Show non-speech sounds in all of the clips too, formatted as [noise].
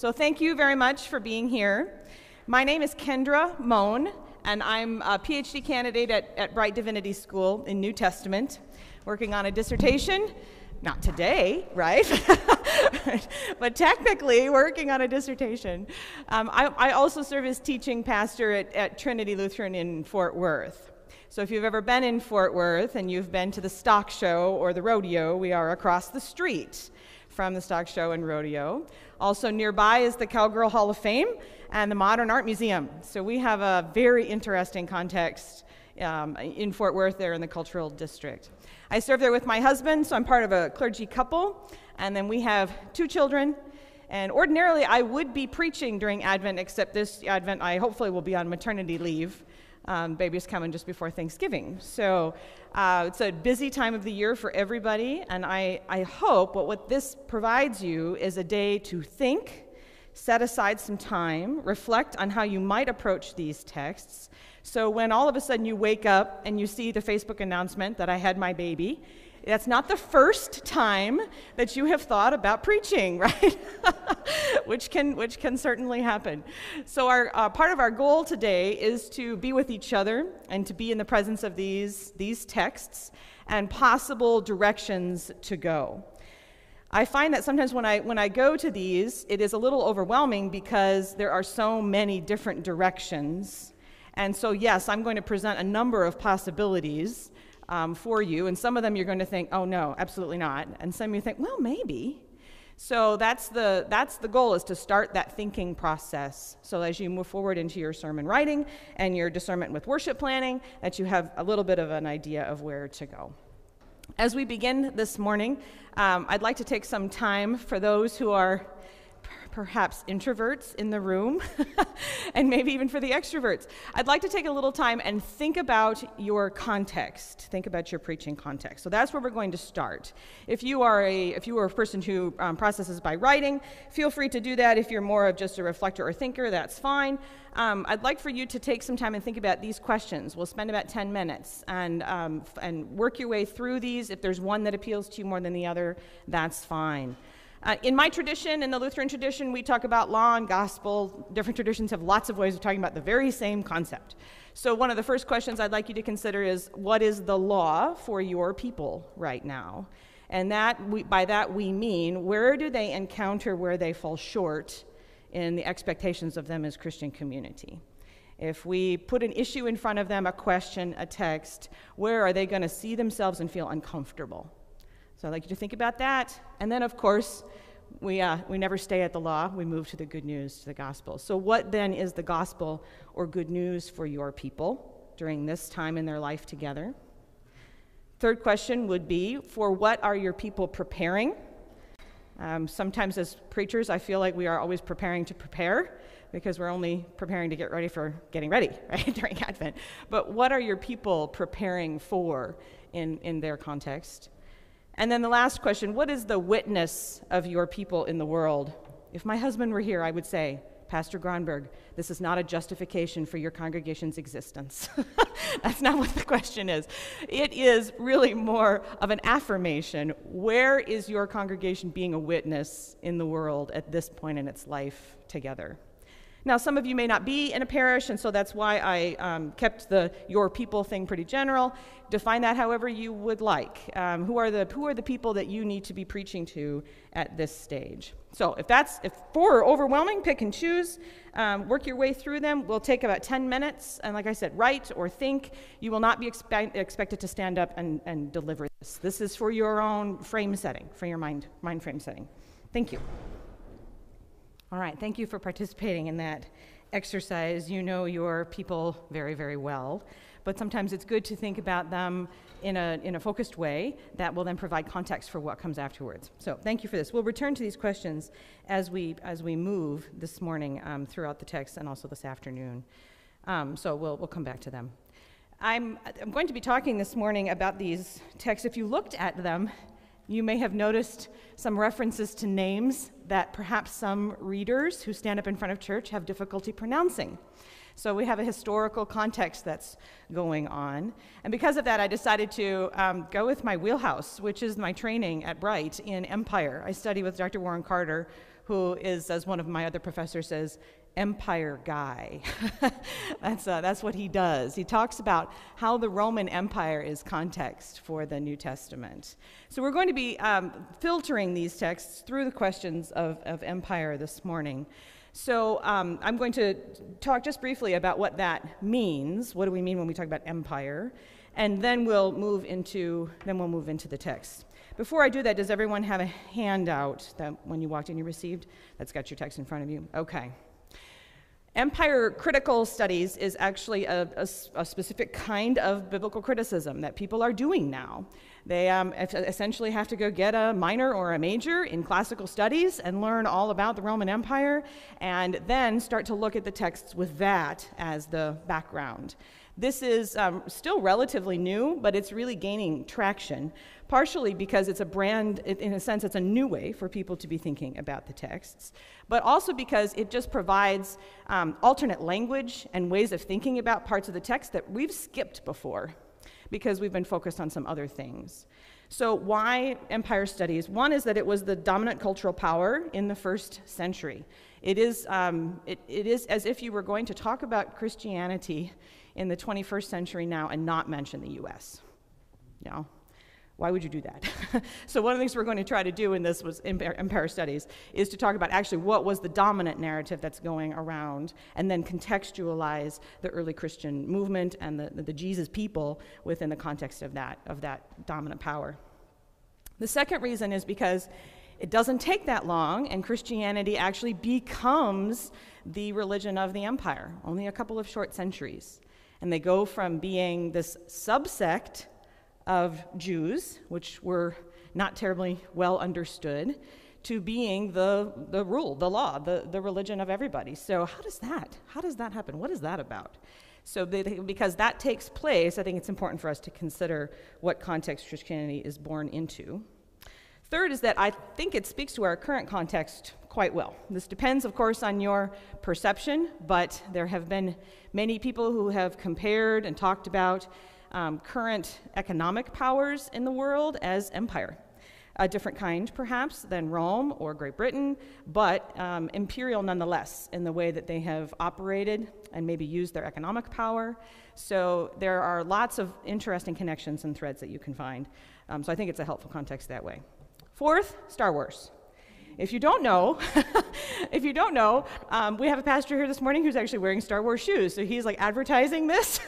So thank you very much for being here. My name is Kendra Moan, and I'm a PhD candidate at, at Brite Divinity School in New Testament, working on a dissertation. Not today, right? [laughs] but technically working on a dissertation. Um, I, I, also serve as teaching pastor at, at Trinity Lutheran in Fort Worth. So if you've ever been in Fort Worth and you've been to the stock show or the rodeo, we are across the street from the stock show and rodeo. Also nearby is the Cowgirl Hall of Fame and the Modern Art Museum. So we have a very interesting context um, in Fort Worth there in the cultural district. I serve there with my husband, so I'm part of a clergy couple, and then we have two children. And ordinarily, I would be preaching during Advent, except this Advent, I hopefully will be on maternity leave. Um, baby's coming just before Thanksgiving. So uh, it's a busy time of the year for everybody, and I, I hope what, what this provides you is a day to think, set aside some time, reflect on how you might approach these texts. So when all of a sudden you wake up and you see the Facebook announcement that I had my baby, that's not the first time that you have thought about preaching, [laughs] right? which, can, which can certainly happen. So, our, uh, part of our goal today is to be with each other and to be in the presence of these, these texts and possible directions to go. I find that sometimes when I, when I go to these, it is a little overwhelming because there are so many different directions. And so, yes, I'm going to present a number of possibilities um, for you, and some of them you're going to think, oh no, absolutely not. And some you think, well, maybe. So that's the, that's the goal is to start that thinking process. So as you move forward into your sermon writing and your discernment with worship planning, that you have a little bit of an idea of where to go. As we begin this morning, um, I'd like to take some time for those who are perhaps introverts in the room, [laughs] and maybe even for the extroverts. I'd like to take a little time and think about your context. Think about your preaching context. So that's where we're going to start. If you are a if you are a person who um, processes by writing, feel free to do that. If you're more of just a reflector or thinker, that's fine. Um, I'd like for you to take some time and think about these questions. We'll spend about 10 minutes and, um, and work your way through these. If there's one that appeals to you more than the other, that's fine. Uh, in my tradition, in the Lutheran tradition, we talk about law and gospel. Different traditions have lots of ways of talking about the very same concept. So, one of the first questions I'd like you to consider is what is the law for your people right now? And that we, by that we mean where do they encounter where they fall short in the expectations of them as Christian community? If we put an issue in front of them, a question, a text, where are they going to see themselves and feel uncomfortable? So I'd like you to think about that. And then, of course, we, uh, we never stay at the law, we move to the good news, to the gospel. So, what then is the gospel or good news for your people during this time in their life together? Third question would be for what are your people preparing? Um, sometimes, as preachers, I feel like we are always preparing to prepare because we're only preparing to get ready for getting ready, [laughs] right, during Advent. But what are your people preparing for in, in their context? And then the last question what is the witness of your people in the world? If my husband were here, I would say, Pastor Gronberg, this is not a justification for your congregation's existence. [laughs] That's not what the question is. It is really more of an affirmation. Where is your congregation being a witness in the world at this point in its life together? Now, some of you may not be in a parish, and so that's why I um, kept the your people thing pretty general. Define that however you would like. Um, who, are the, who are the people that you need to be preaching to at this stage? So, if that's if four are overwhelming, pick and choose. Um, work your way through them. We'll take about 10 minutes, and like I said, write or think. You will not be expe- expected to stand up and, and deliver this. This is for your own frame setting, for your mind, mind frame setting. Thank you. All right, thank you for participating in that exercise. You know your people very, very well, but sometimes it's good to think about them in a, in a focused way that will then provide context for what comes afterwards. So thank you for this. We'll return to these questions as we, as we move this morning um, throughout the text and also this afternoon. Um, so we'll, we'll come back to them. I'm, I'm going to be talking this morning about these texts. If you looked at them, you may have noticed some references to names that perhaps some readers who stand up in front of church have difficulty pronouncing. So we have a historical context that's going on. And because of that, I decided to um, go with my wheelhouse, which is my training at Brite in Empire. I study with Dr. Warren Carter, who is, as one of my other professors says, empire guy. [laughs] that's, uh, that's what he does. He talks about how the Roman Empire is context for the New Testament. So we're going to be um, filtering these texts through the questions of, of empire this morning. So um, I'm going to talk just briefly about what that means. What do we mean when we talk about empire? And then we'll move into then we'll move into the text. Before I do that, does everyone have a handout that when you walked in you received? That's got your text in front of you. Okay. Empire critical studies is actually a, a, a, specific kind of biblical criticism that people are doing now. They um, essentially have to go get a minor or a major in classical studies and learn all about the Roman Empire, and then start to look at the texts with that as the background. This is um, still relatively new, but it's really gaining traction, partially because it's a brand, in a sense, it's a new way for people to be thinking about the texts, but also because it just provides um, alternate language and ways of thinking about parts of the text that we've skipped before because we've been focused on some other things. So, why empire studies? One is that it was the dominant cultural power in the first century. It is, um, it, it is as if you were going to talk about Christianity in the 21st century now and not mention the US. You know? Why would you do that? [laughs] so one of the things we're going to try to do in this was Empire Studies is to talk about actually what was the dominant narrative that's going around and then contextualize the early Christian movement and the, the Jesus people within the context of that, of that dominant power. The second reason is because it doesn't take that long, and Christianity actually becomes the religion of the empire, only a couple of short centuries. And they go from being this subsect of Jews, which were not terribly well understood, to being the, the rule, the law, the, the religion of everybody. So, how does that? How does that happen? What is that about? So, because that takes place, I think it's important for us to consider what context Christianity is born into. Third is that I think it speaks to our current context quite well. This depends, of course, on your perception, but there have been many people who have compared and talked about um, current economic powers in the world as empire. A different kind, perhaps, than Rome or Great Britain, but um, imperial nonetheless in the way that they have operated and maybe used their economic power. So there are lots of interesting connections and threads that you can find. Um, so I think it's a helpful context that way. Fourth, Star Wars. If you don't know, [laughs] if you don't know, um, we have a pastor here this morning who's actually wearing Star Wars shoes. So he's like advertising this,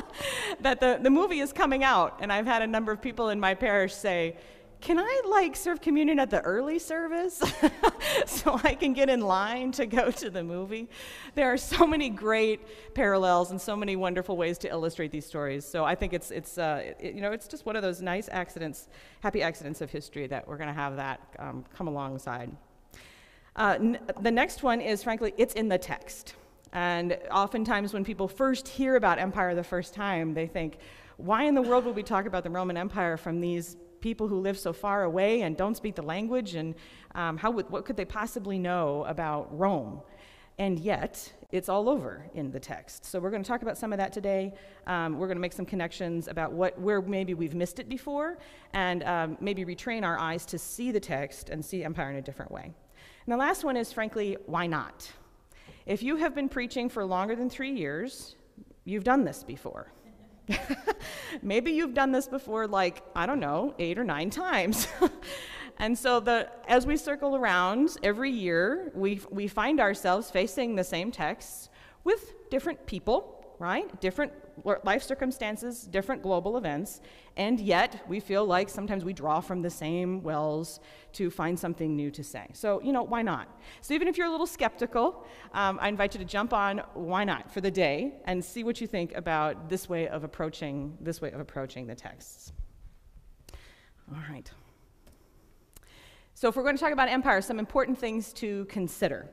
[laughs] that the, the movie is coming out. And I've had a number of people in my parish say, can I like serve communion at the early service [laughs] so I can get in line to go to the movie? There are so many great parallels and so many wonderful ways to illustrate these stories. So I think it's it's uh, it, you know it's just one of those nice accidents, happy accidents of history that we're going to have that um, come alongside. Uh, n- the next one is frankly it's in the text, and oftentimes when people first hear about empire the first time, they think. Why in the world would we talk about the Roman Empire from these people who live so far away and don't speak the language, and um, how would, what could they possibly know about Rome? And yet, it's all over in the text. So we're going to talk about some of that today. Um, we're going to make some connections about what, where maybe we've missed it before, and um, maybe retrain our eyes to see the text and see empire in a different way. And the last one is, frankly, why not? If you have been preaching for longer than three years, you've done this before. [laughs] Maybe you've done this before, like, I don't know, eight or nine times. [laughs] and so, the, as we circle around every year, we, we find ourselves facing the same texts with different people, right? Different life circumstances, different global events, and yet we feel like sometimes we draw from the same wells to find something new to say. So, you know, why not? So, even if you're a little skeptical, um, I invite you to jump on why not for the day and see what you think about this way of approaching this way of approaching the texts. All right. So, if we're going to talk about empire, some important things to consider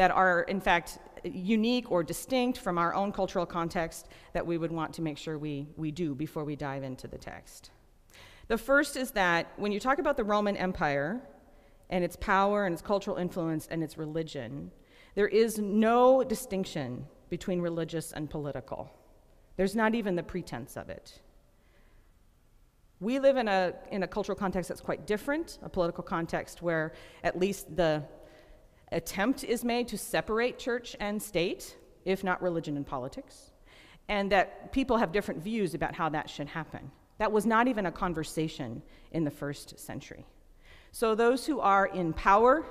that are, in fact, unique or distinct from our own cultural context that we would want to make sure we, we do before we dive into the text. The first is that when you talk about the Roman Empire and its power and its cultural influence and its religion, there is no distinction between religious and political. There's not even the pretense of it. We live in a, in a cultural context that's quite different, a political context where at least the attempt is made to separate church and state, if not religion and politics, and that people have different views about how that should happen. That was not even a conversation in the first century. So those who are in power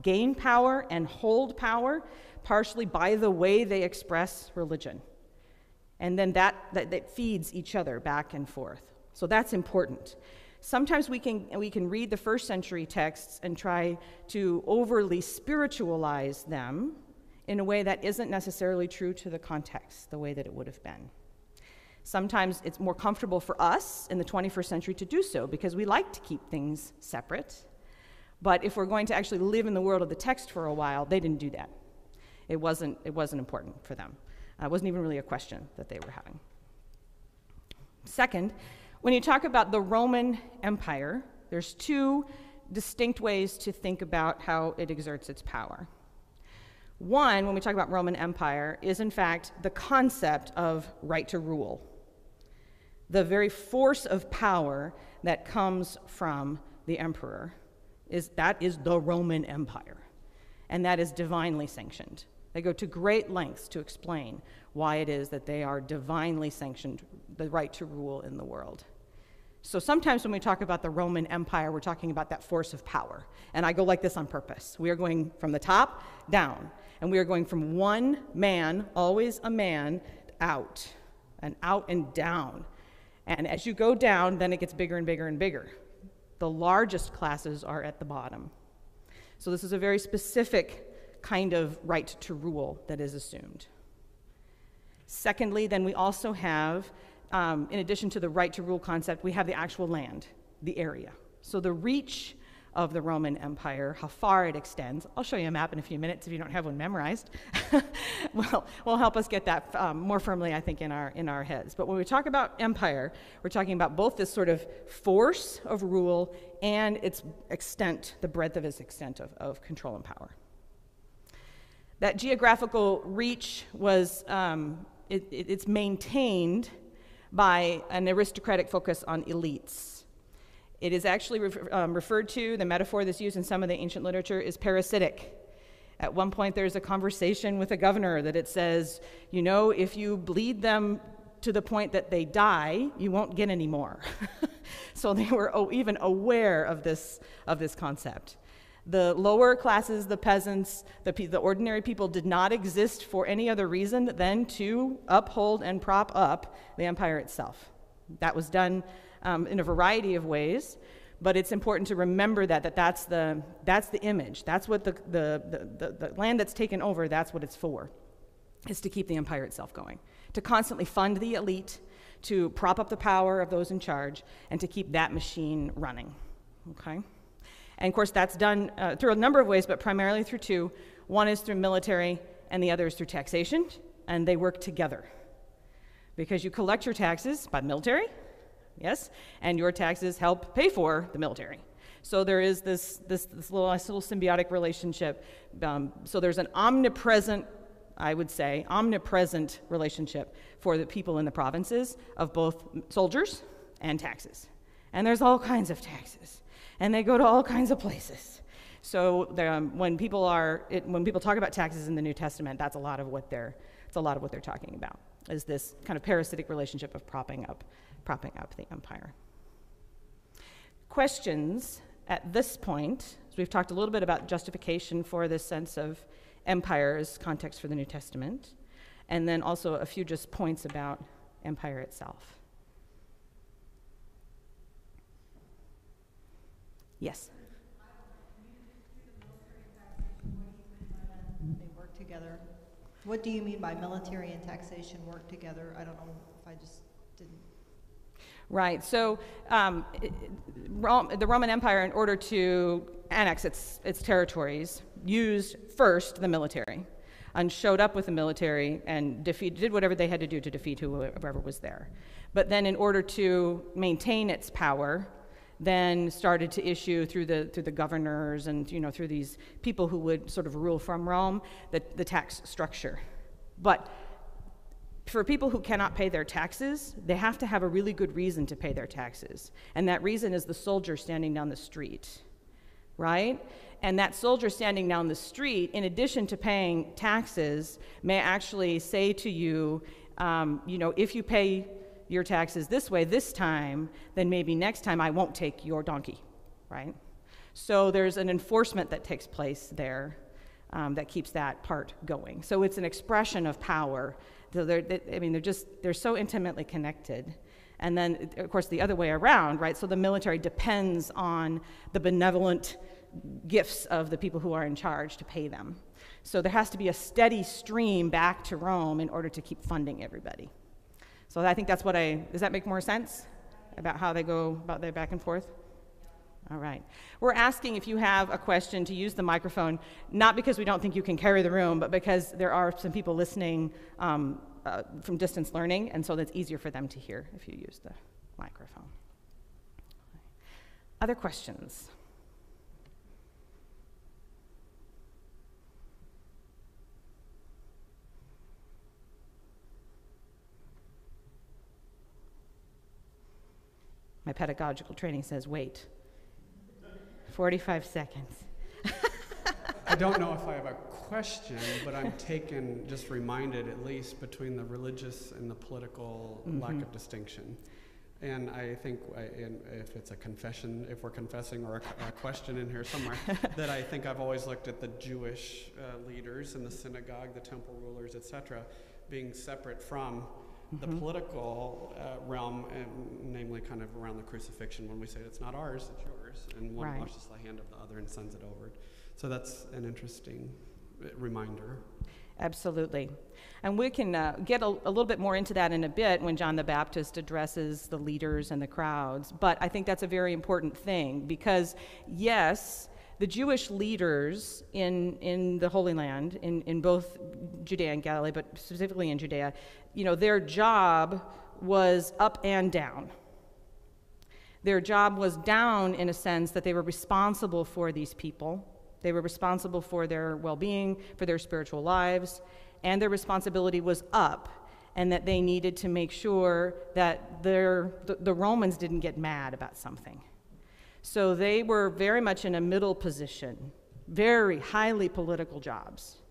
gain power and hold power partially by the way they express religion. And then that, that, that feeds each other back and forth. So that's important. Sometimes we can, we can read the first century texts and try to overly spiritualize them in a way that isn't necessarily true to the context, the way that it would have been. Sometimes it's more comfortable for us in the 21st century to do so because we like to keep things separate. But if we're going to actually live in the world of the text for a while, they didn't do that. It wasn't, it wasn't important for them. Uh, it wasn't even really a question that they were having. Second, when you talk about the Roman Empire, there's two distinct ways to think about how it exerts its power. One, when we talk about Roman Empire, is in fact the concept of right to rule, the very force of power that comes from the emperor is that is the Roman Empire, and that is divinely sanctioned. They go to great lengths to explain why it is that they are divinely sanctioned the right to rule in the world. So sometimes when we talk about the Roman Empire, we're talking about that force of power. And I go like this on purpose. We are going from the top down, and we are going from one man, always a man, out, and out and down. And as you go down, then it gets bigger and bigger and bigger. The largest classes are at the bottom. So this is a very specific kind of right to rule that is assumed. Secondly, then we also have, um, in addition to the right to rule concept, we have the actual land, the area. So the reach of the Roman Empire, how far it extends. I'll show you a map in a few minutes if you don't have one memorized. [laughs] well, will help us get that um, more firmly, I think, in our, in our heads. But when we talk about empire, we're talking about both this sort of force of rule and its extent, the breadth of its extent of, of control and power. That geographical reach was, um, it, it, it's maintained by an aristocratic focus on elites it is actually um, referred to, the metaphor that's used in some of the ancient literature is parasitic. At one point, there's a conversation with a governor that it says, you know, if you bleed them to the point that they die, you won't get any more. [laughs] so they were oh, even aware of this, of this concept. The lower classes, the peasants, the, the ordinary people did not exist for any other reason than to uphold and prop up the empire itself. That was done um, in a variety of ways. But it's important to remember that, that that's, the, that's the image. That's what the, the, the, the land that's taken over, that's what it's for, is to keep the empire itself going, to constantly fund the elite, to prop up the power of those in charge, and to keep that machine running. Okay? And of course, that's done uh, through a number of ways, but primarily through two. One is through military, and the other is through taxation, and they work together. Because you collect your taxes by military, yes? And your taxes help pay for the military. So there is this, this, this little, nice little symbiotic relationship. Um, so there's an omnipresent, I would say, omnipresent relationship for the people in the provinces of both soldiers and taxes. And there's all kinds of taxes, and they go to all kinds of places. So um, when people are, it, when people talk about taxes in the New Testament, that's a lot of what they're, it's a lot of what they're talking about. Is this kind of parasitic relationship of propping up propping up the empire. Questions at this point, so we've talked a little bit about justification for this sense of empire as context for the New Testament, and then also a few just points about empire itself. Yes? They work together. What do you mean by military and taxation work together? I don't know if I just didn't Right. So um, the Roman Empire, in order to annex its, its territories, used first the military and showed up with the military and defeat, did whatever they had to do to defeat whoever was there. But then, in order to maintain its power, then started to issue through the through the governors and you know through these people who would sort of rule from Rome the, the tax structure. But for people who cannot pay their taxes, they have to have a really good reason to pay their taxes. And that reason is the soldier standing down the street, right? And that soldier standing down the street, in addition to paying taxes, may actually say to you, um, you know, if you pay your taxes this way this time, then maybe next time I won't take your donkey, right? So there's an enforcement that takes place there um, that keeps that part going. So it's an expression of power. So they're, they, I mean, they're just, they're so intimately connected. And then, of course, the other way around, right? So the military depends on the benevolent gifts of the people who are in charge to pay them. So there has to be a steady stream back to Rome in order to keep funding everybody. So I think that's what I, does that make more sense about how they go about their back and forth? All right. We're asking if you have a question to use the microphone, not because we don't think you can carry the room, but because there are some people listening um, uh, from distance learning, and so that's easier for them to hear if you use the microphone. Other questions? My pedagogical training says wait. 45 seconds. I don't know if I have a question, but I'm taken, just reminded at least, between the religious and the political mm-hmm. lack of distinction. And I think I, if it's a confession, if we're confessing or a, a question in here somewhere, [laughs] that I think I've always looked at the Jewish uh, leaders in the synagogue, the temple rulers, etc., being separate from the mm-hmm. political uh, realm, and namely kind of around the crucifixion when we say it's not ours, it's yours, and one right. washes the hand of the other and sends it over. So that's an interesting uh, reminder. Absolutely. And we can uh, get a, a, little bit more into that in a bit when John the Baptist addresses the leaders and the crowds. But I think that's a very important thing because, yes, the Jewish leaders in, in the Holy Land, in, in both Judea and Galilee, but specifically in Judea, you know, their job was up and down. Their job was down in a sense that they were responsible for these people. They were responsible for their well being, for their spiritual lives, and their responsibility was up, and that they needed to make sure that their, the, the Romans didn't get mad about something. So they were very much in a middle position, very highly political jobs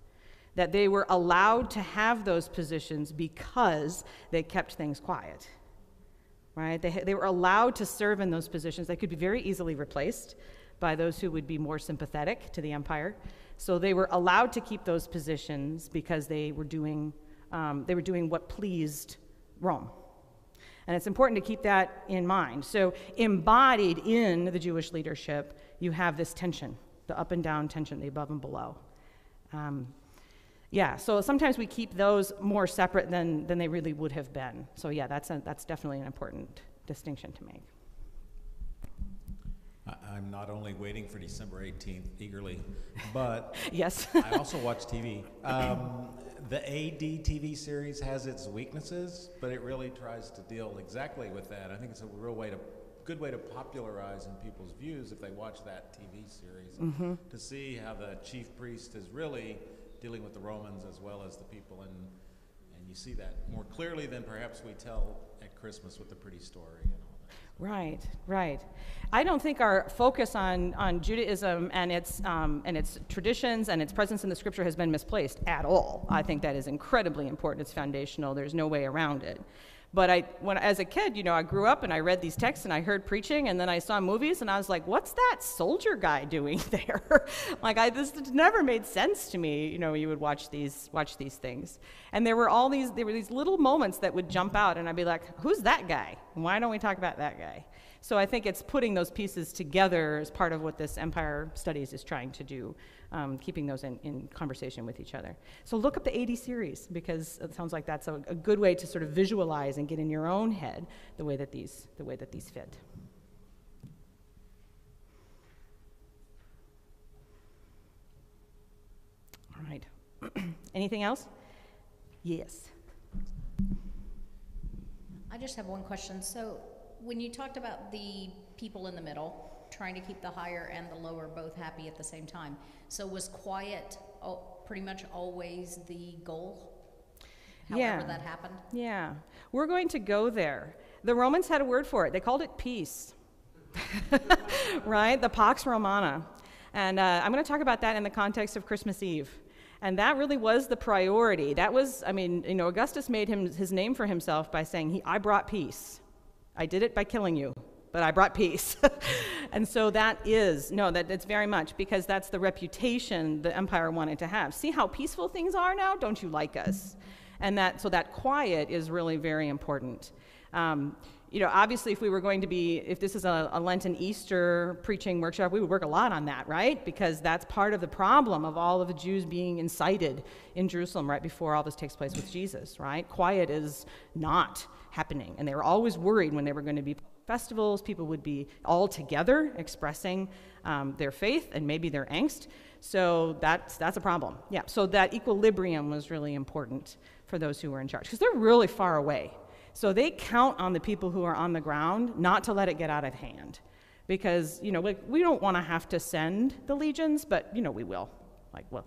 that they were allowed to have those positions because they kept things quiet. Right? They, they were allowed to serve in those positions. They could be very easily replaced by those who would be more sympathetic to the empire. So they were allowed to keep those positions because they were doing, um, they were doing what pleased Rome. And it's important to keep that in mind. So, embodied in the Jewish leadership, you have this tension the up and down tension, the above and below. Um, yeah, so sometimes we keep those more separate than, than they really would have been. So, yeah, that's, a, that's definitely an important distinction to make. I'm not only waiting for December 18th eagerly, but [laughs] yes, I also watch TV. Um, the AD TV series has its weaknesses, but it really tries to deal exactly with that. I think it's a real way to good way to popularize in people's views if they watch that TV series mm-hmm. to see how the chief priest is really dealing with the Romans as well as the people, and and you see that more clearly than perhaps we tell at Christmas with the pretty story. You know. Right, right. I don't think our focus on, on Judaism and its, um, and its traditions and its presence in the scripture has been misplaced at all. I think that is incredibly important. It's foundational. There's no way around it. But I, when, as a kid, you know, I grew up and I read these texts and I heard preaching and then I saw movies and I was like, what's that soldier guy [laughs] doing there? like, I, this never made sense to me. You know, you would watch these, watch these things. And there were all these, there were these little moments that would jump out and I'd be like, who's that guy? Why don't we talk about that guy? So I think it's putting those pieces together as part of what this Empire Studies is trying to do um, keeping those in, in conversation with each other. So look up the AD series because it sounds like that's a, a good way to sort of visualize and get in your own head the way that these, the way that these fit. All right. [clears throat] Anything else? Yes. I just have one question. So, when you talked about the people in the middle, trying to keep the higher and the lower both happy at the same time. So was quiet pretty much always the goal? However yeah. that happened? Yeah. We're going to go there. The Romans had a word for it. They called it peace. [laughs] right? The Pax Romana. And uh, I'm going to talk about that in the context of Christmas Eve. And that really was the priority. That was, I mean, you know, Augustus made him, his name for himself by saying, he, I brought peace. I did it by killing you, but I brought peace. [laughs] and so that is, no, that, that's very much because that's the reputation the empire wanted to have. See how peaceful things are now? Don't you like us? And that, so that quiet is really very important. Um, you know, obviously, if we were going to be, if this is a, a, Lenten Easter preaching workshop, we would work a lot on that, right? Because that's part of the problem of all of the Jews being incited in Jerusalem right before all this takes place with Jesus, right? Quiet is not happening. And they were always worried when they were going to be festivals, people would be all together expressing um, their faith and maybe their angst. So that's, that's a problem. Yeah, so that equilibrium was really important for those who were in charge because they're really far away so they count on the people who are on the ground not to let it get out of hand. Because, you know, like, we don't want to have to send the legions, but, you know, we will. Like, well,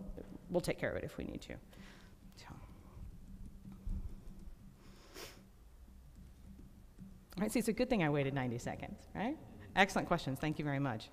we'll take care of it if we need to. Right, see, it's a good thing I waited 90 seconds, right? Excellent questions. Thank you very much.